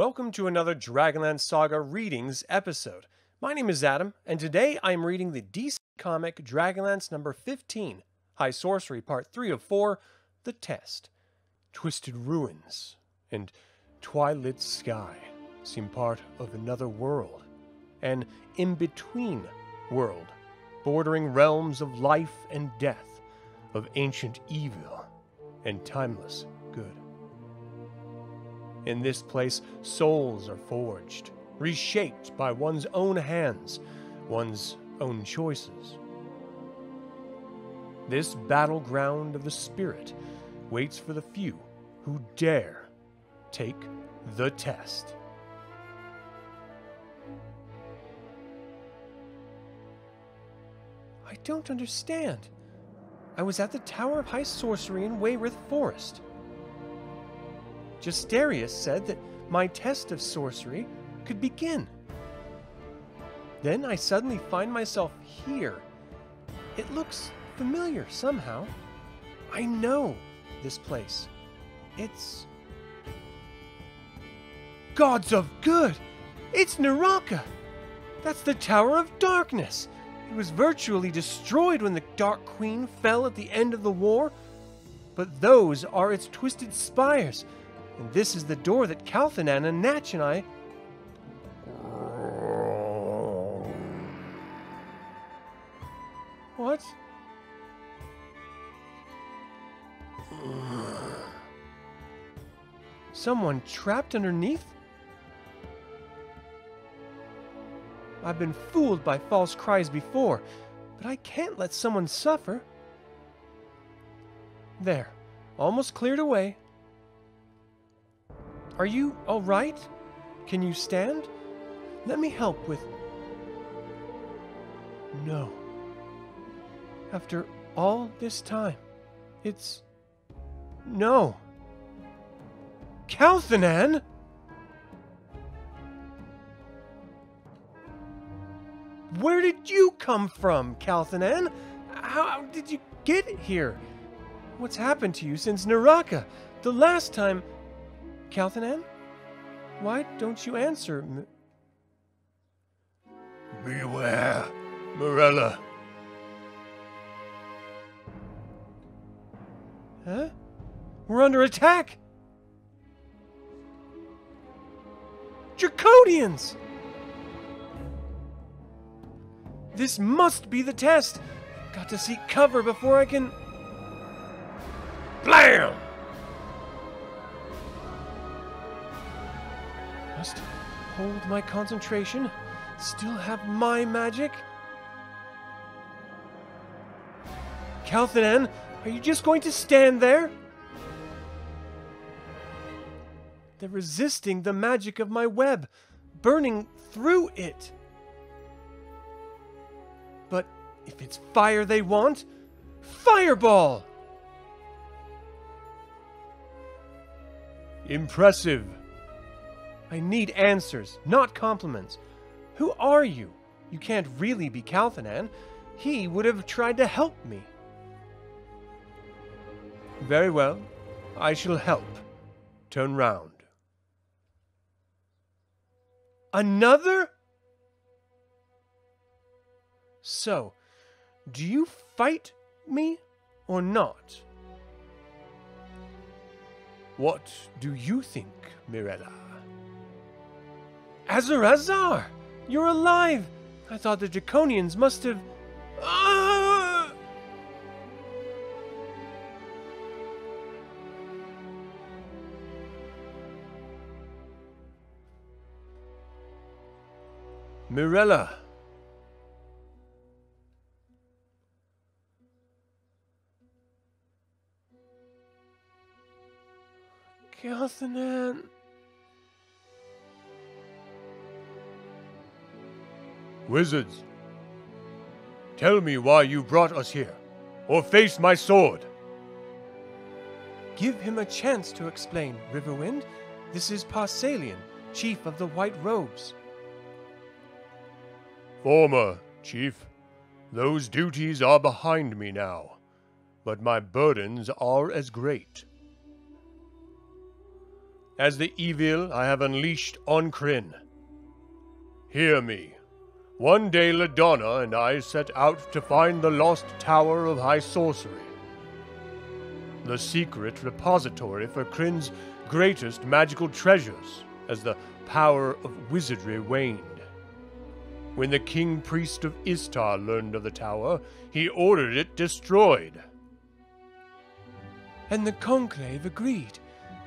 Welcome to another Dragonlance Saga Readings episode. My name is Adam, and today I am reading the DC comic Dragonlance number 15, High Sorcery, Part 3 of 4, The Test. Twisted ruins and twilit sky seem part of another world, an in between world, bordering realms of life and death, of ancient evil and timeless good. In this place, souls are forged, reshaped by one's own hands, one's own choices. This battleground of the spirit waits for the few who dare take the test. I don't understand. I was at the Tower of High Sorcery in Wayreth Forest. Justarius said that my test of sorcery could begin. Then I suddenly find myself here. It looks familiar somehow. I know this place. It's. Gods of Good! It's Neraka! That's the Tower of Darkness! It was virtually destroyed when the Dark Queen fell at the end of the war. But those are its twisted spires, and this is the door that Calthanan and Natch and I. What? Someone trapped underneath? I've been fooled by false cries before, but I can't let someone suffer. There, almost cleared away. Are you all right? Can you stand? Let me help with. No. After all this time, it's. No. Calthanan? Where did you come from, Calthanan? How did you get here? What's happened to you since Neraka? The last time. Calthanan? Why don't you answer? M- Beware, Myrella. Huh? We're under attack! Draconians! This must be the test! Got to seek cover before I can. Blam! Must hold my concentration. Still have my magic. Calthanan, are you just going to stand there? They're resisting the magic of my web, burning through it. But if it's fire they want, fireball! Impressive. I need answers, not compliments. Who are you? You can't really be Calthanan. He would have tried to help me. Very well. I shall help. Turn round. Another? So, do you fight me or not? What do you think, Myrella? Azarazar! You're alive! I thought the Draconians must have. Ah! Myrella! Wizards, tell me why you brought us here, or face my sword. Give him a chance to explain, Riverwind. This is Par-Salian, chief of the White Robes. Former, Chief. Those duties are behind me now, but my burdens are as great. as the evil I have unleashed on Krynn. Hear me. One day Ladonna and I set out to find the lost Tower of High Sorcery, the secret repository for Krynn's greatest magical treasures as the power of wizardry waned. When the king priest of Istar learned of the tower, he ordered it destroyed. And the conclave agreed,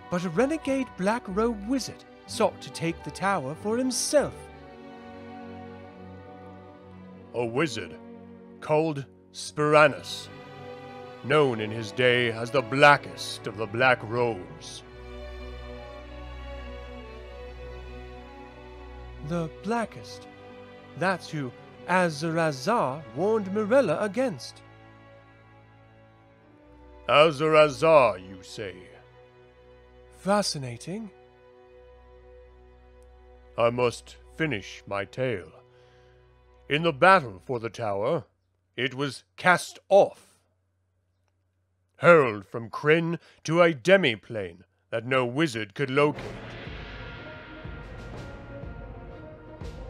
but a renegade black robe wizard sought to take the tower for himself. A wizard called Spyranus, known in his day as the blackest of the black robes. The blackest? That's who Azarazar warned Myrella against. Azarazar, you say? Fascinating. I must finish my tale. In the battle for the tower, it was cast off, hurled from Krynn to a demiplane that no wizard could locate.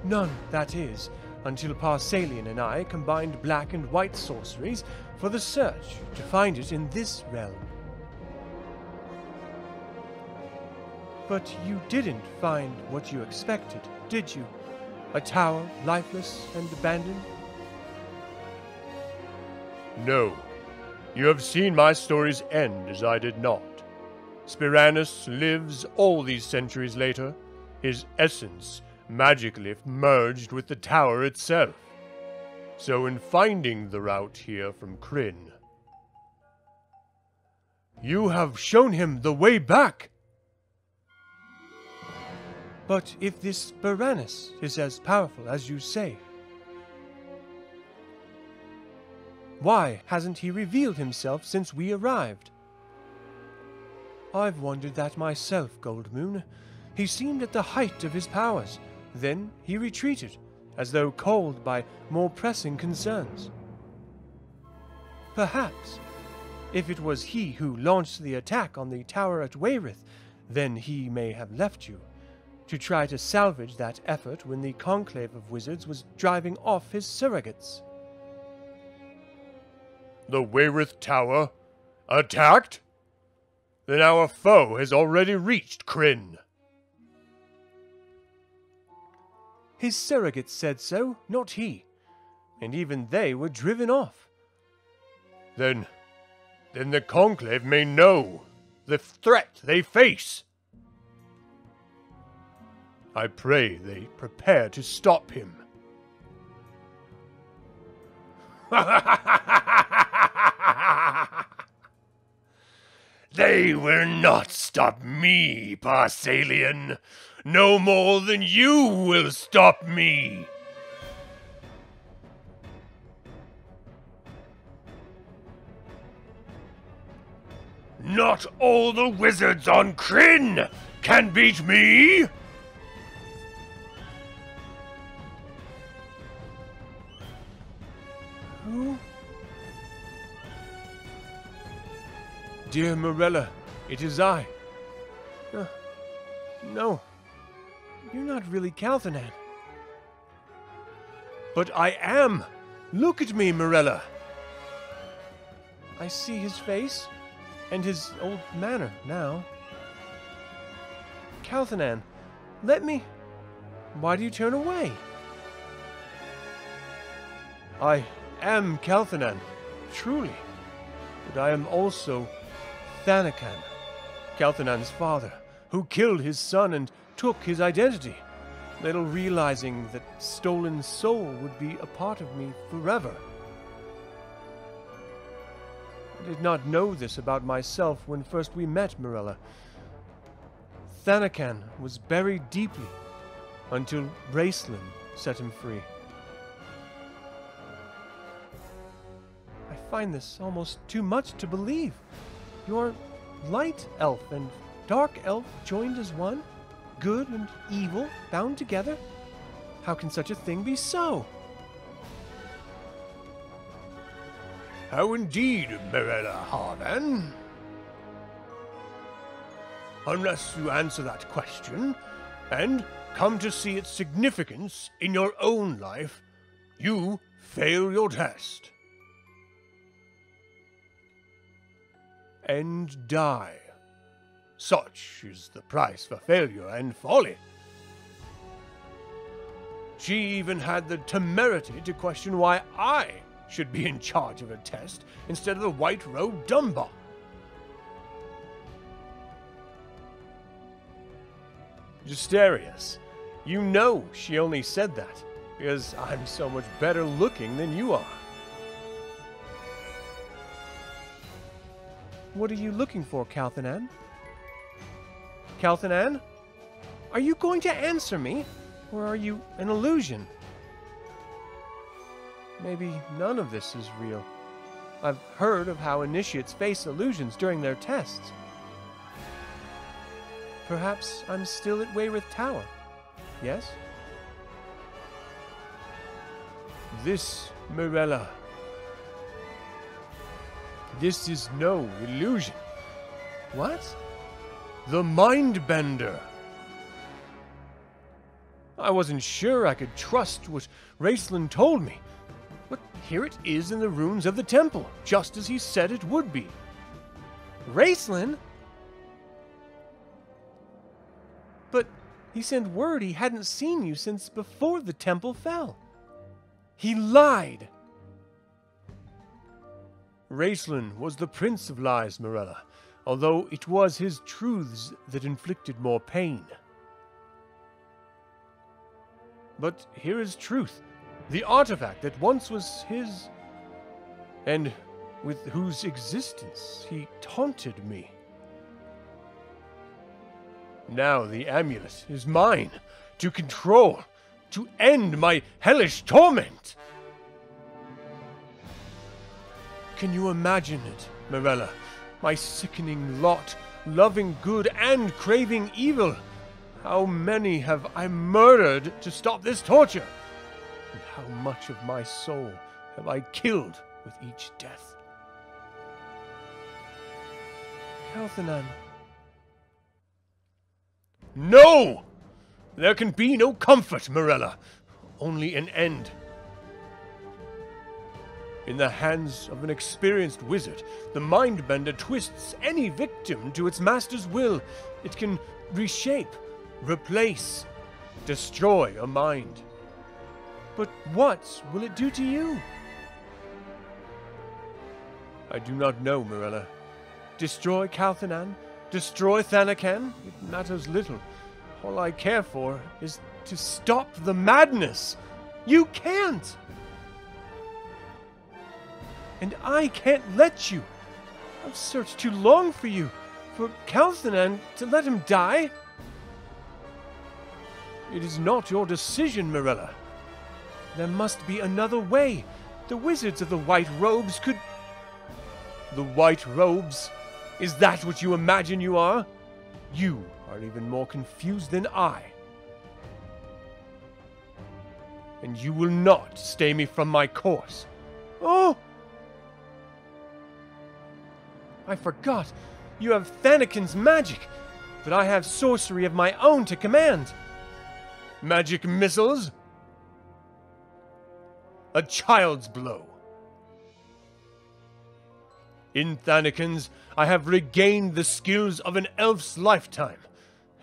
None, that is, until Par-Salian and I combined black and white sorceries for the search to find it in this realm. But you didn't find what you expected, did you? A tower, lifeless and abandoned? No. You have seen my story's end as I did not. Spyranus lives all these centuries later, his essence magically merged with the tower itself. So, in finding the route here from Krynn, you have shown him the way back. But if this Spyranus is as powerful as you say, why hasn't he revealed himself since we arrived? I've wondered that myself, Goldmoon. He seemed at the height of his powers, then he retreated, as though called by more pressing concerns. Perhaps, if it was he who launched the attack on the tower at Wayreth, then he may have left you, to try to salvage that effort when the conclave of wizards was driving off his surrogates. The Wayreth Tower? Attacked? Then our foe has already reached Krynn. His surrogates said so, not he. And even they were driven off. Then. then the Conclave may know the threat they face. I pray they prepare to stop him. they will not stop me, Par-Salian no more than you will stop me. Not all the wizards on Krynn can beat me! Who? Dear Myrella, it is I. Uh, no. You're not really Calthanan. But I am! Look at me, Myrella! I see his face and his old manner now. Calthanan, let me. Why do you turn away? I am Calthanan, truly. But I am also Thanakan, Calthanan's father, who killed his son and took his identity, little realizing that stolen soul would be a part of me forever. I did not know this about myself when first we met, Myrella. Thanakan was buried deeply until Raistlin set him free. Find this almost too much to believe. Your light elf and dark elf joined as one? good and evil bound together? How can such a thing be so? How indeed, Myrella Harvan? unless you answer that question and come to see its significance in your own life, you fail your test. And die. Such is the price for failure and folly. She even had the temerity to question why I should be in charge of a test instead of the white robed Dunbar. Justarius, you know she only said that because I'm so much better looking than you are. What are you looking for, Calthanan? Calthanan? Are you going to answer me? Or are you an illusion? Maybe none of this is real. I've heard of how initiates face illusions during their tests. Perhaps I'm still at Wayreth Tower. Yes? This, Myrella. This is no illusion. What? The Mindbender. I wasn't sure I could trust what Raistlin told me. But here it is in the ruins of the temple, just as he said it would be. Raistlin? But he sent word he hadn't seen you since before the temple fell. He lied. Raistlin was the prince of lies, Myrella, although it was his truths that inflicted more pain. But here is truth the artifact that once was his, and with whose existence he taunted me. Now the amulet is mine to control, to end my hellish torment. Can you imagine it, Myrella? My sickening lot, loving good and craving evil. How many have I murdered to stop this torture? And how much of my soul have I killed with each death? Calthanan. No! There can be no comfort, Myrella. Only an end. In the hands of an experienced wizard, the Mindbender twists any victim to its master's will. It can reshape, replace, destroy a mind. But what will it do to you? I do not know, Myrella. Destroy Calthanan? Destroy Thanakan? It matters little. All I care for is to stop the madness. You can't! And I can't let you. I've searched too long for you, for Calthanan to let him die. It is not your decision, Myrella. There must be another way. The wizards of the White Robes could. The White Robes? Is that what you imagine you are? You are even more confused than I. And you will not stay me from my course. Oh! I forgot. You have Thanakan's magic, but I have sorcery of my own to command. Magic missiles? A child's blow. In Thanakan's, I have regained the skills of an elf's lifetime,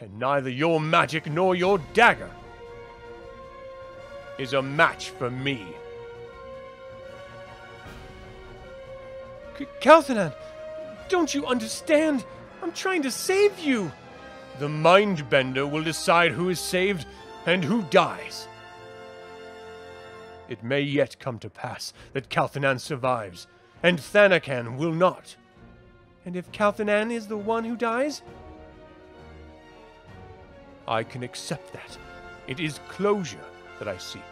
and neither your magic nor your dagger is a match for me. Calthanan, don't you understand? I'm trying to save you. The Mindbender will decide who is saved and who dies. It may yet come to pass that Calthanan survives, and Thanakan will not. And if Calthanan is the one who dies? I can accept that. It is closure that I seek.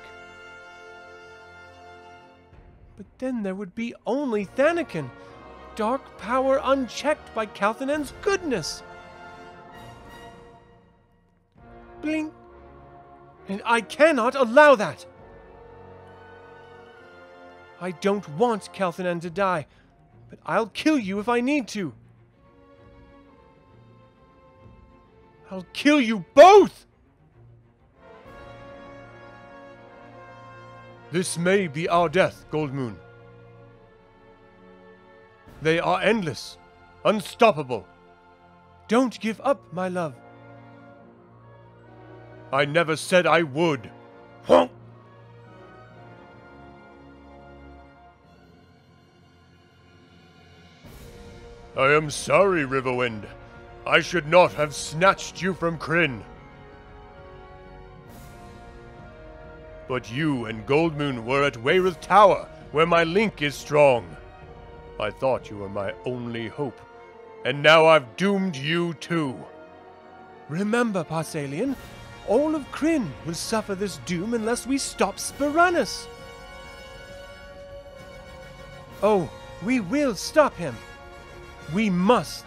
But then there would be only Thanakan, dark power unchecked by Calthanan's goodness. Blink. And I cannot allow that. I don't want Calthanan to die, but I'll kill you if I need to. I'll kill you both! This may be our death, Goldmoon. They are endless, unstoppable. Don't give up, my love. I never said I would. Honk! I am sorry, Riverwind. I should not have snatched you from Krynn. But you and Goldmoon were at Wayreth Tower, where my link is strong. I thought you were my only hope, and now I've doomed you too. Remember, Par-Salian, all of Krynn will suffer this doom unless we stop Spyranus. Oh, we will stop him. We must.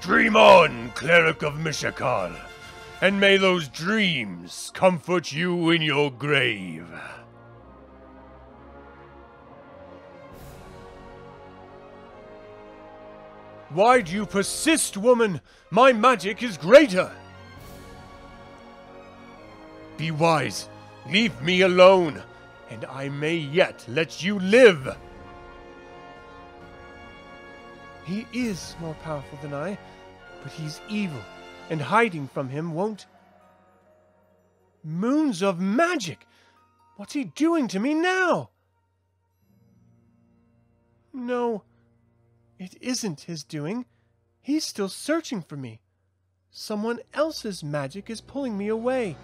Dream on, Cleric of Mishakal, and may those dreams comfort you in your grave. Why do you persist, woman? My magic is greater. Be wise. Leave me alone, and I may yet let you live. He is more powerful than I, but he's evil, and hiding from him won't. Moons of magic! What's he doing to me now? No, it isn't his doing. He's still searching for me. Someone else's magic is pulling me away.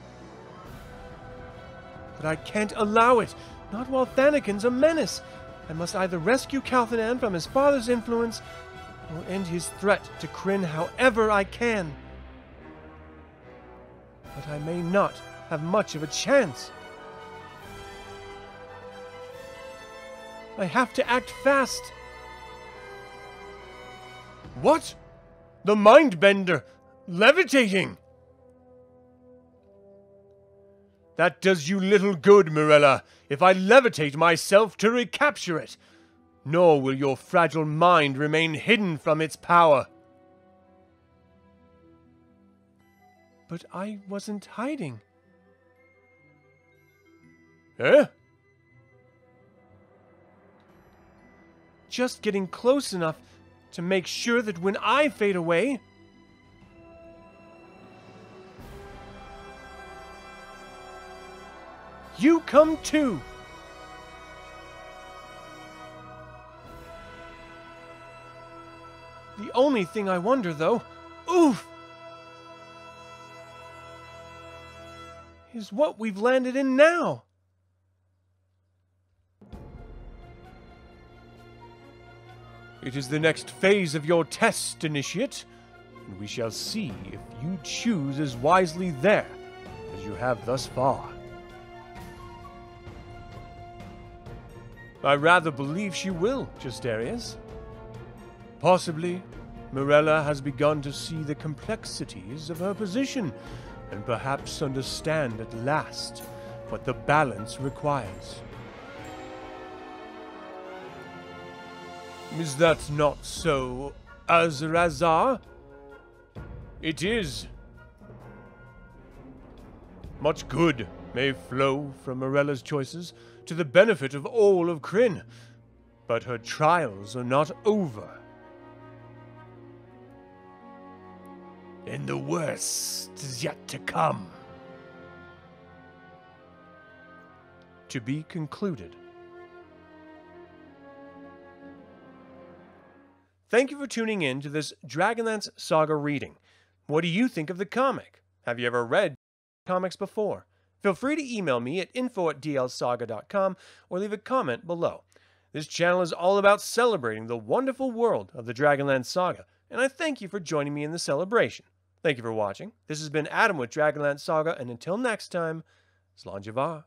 But I can't allow it, not while Thanakan's a menace. I must either rescue Calthanan from his father's influence or end his threat to Krynn however I can. But I may not have much of a chance. I have to act fast. What? The Mindbender levitating! That does you little good, Myrella, if I levitate myself to recapture it. Nor will your fragile mind remain hidden from its power. But I wasn't hiding. Eh? Just getting close enough to make sure that when I fade away, you come too. The only thing I wonder, though, oof, is what we've landed in now. It is the next phase of your test, Initiate, and we shall see if you choose as wisely there as you have thus far. I rather believe she will, Justarius. Possibly, Myrella has begun to see the complexities of her position and perhaps understand at last what the balance requires. Is that not so, Azrazar? It is. Much good may flow from Myrella's choices to the benefit of all of Krynn, but her trials are not over. And the worst is yet to come. To be concluded. Thank you for tuning in to this Dragonlance Saga reading. What do you think of the comic? Have you ever read comics before? Feel free to email me at info at dlsaga.com or leave a comment below. This channel is all about celebrating the wonderful world of the Dragonlance Saga, and I thank you for joining me in the celebration. Thank you for watching. This has been Adam with Dragonlance Saga, and until next time, mhath.